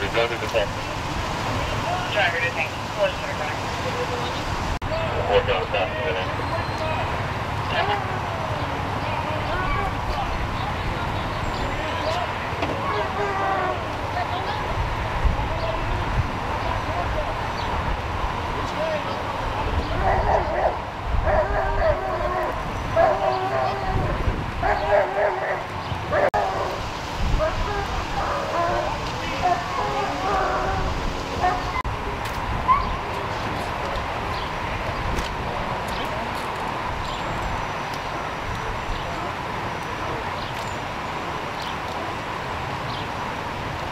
We've loaded the. Driver detain. Close to the back. Report on.